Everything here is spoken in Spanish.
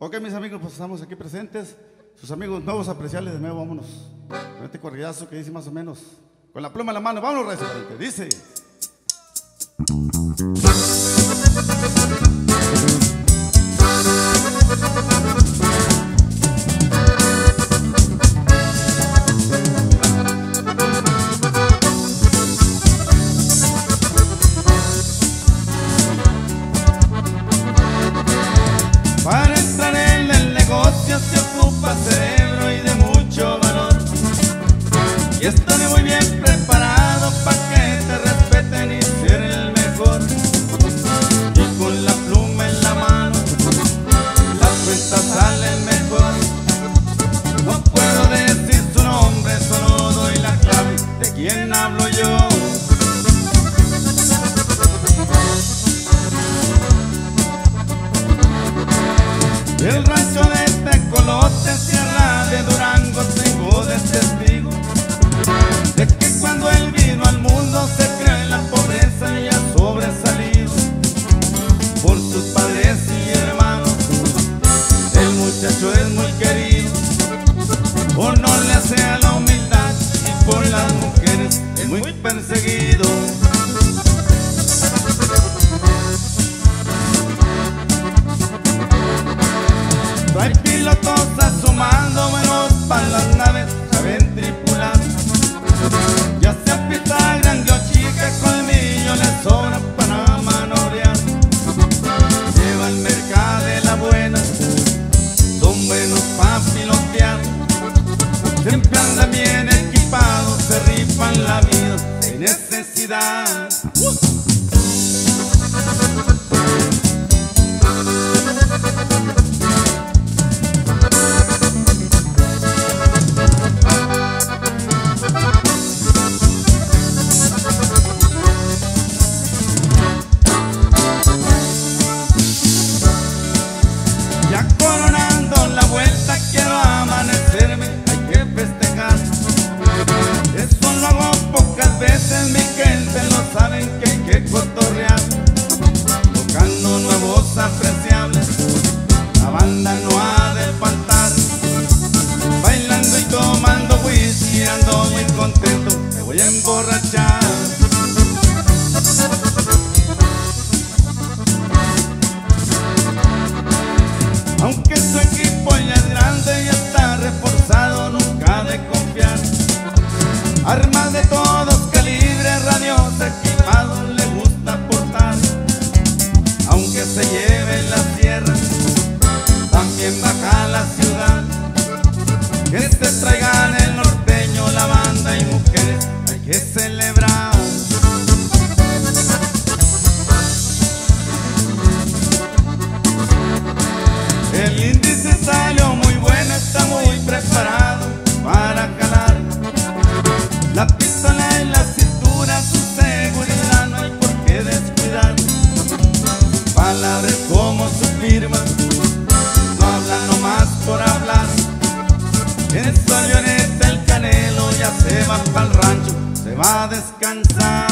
Ok, mis amigos, pues estamos aquí presentes. Sus amigos nuevos apreciables, de nuevo, vámonos. Con este corridazo que dice más o menos. Con la pluma en la mano, vámonos, recio, Dice. Y estaré muy bien preparado es muy Ya coronando la vuelta quiero pocas veces, mi gente lo saben que hay que cotorrear. Tocando nuevos apreciables, la banda no ha de faltar. Bailando y tomando whisky, ando muy contento, me voy a emborrachar. Aunque su equipo ya es grande y está reforzado, nunca de confiar. Armas de radios le gusta portar. Aunque se lleve la tierra, también baja la ciudad. Como su firma, no hablan nomás por hablar. En esta avioneta el canelo ya se va para el rancho, se va a descansar.